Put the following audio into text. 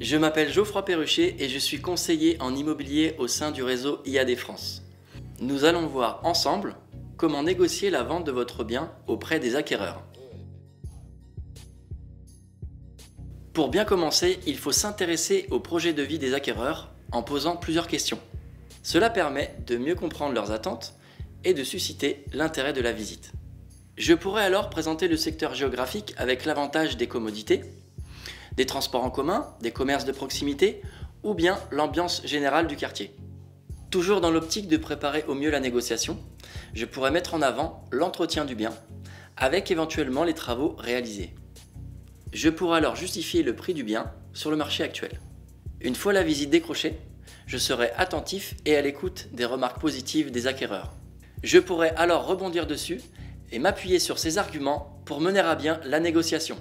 Je m'appelle Geoffroy Perruchet et je suis conseiller en immobilier au sein du réseau IAD France. Nous allons voir ensemble comment négocier la vente de votre bien auprès des acquéreurs. Pour bien commencer, il faut s'intéresser au projet de vie des acquéreurs en posant plusieurs questions. Cela permet de mieux comprendre leurs attentes et de susciter l'intérêt de la visite. Je pourrais alors présenter le secteur géographique avec l'avantage des commodités, des transports en commun, des commerces de proximité ou bien l'ambiance générale du quartier. Toujours dans l'optique de préparer au mieux la négociation, je pourrais mettre en avant l'entretien du bien, avec éventuellement les travaux réalisés. Je pourrais alors justifier le prix du bien sur le marché actuel. Une fois la visite décrochée, je serai attentif et à l'écoute des remarques positives des acquéreurs. Je pourrais alors rebondir dessus et m'appuyer sur ces arguments pour mener à bien la négociation.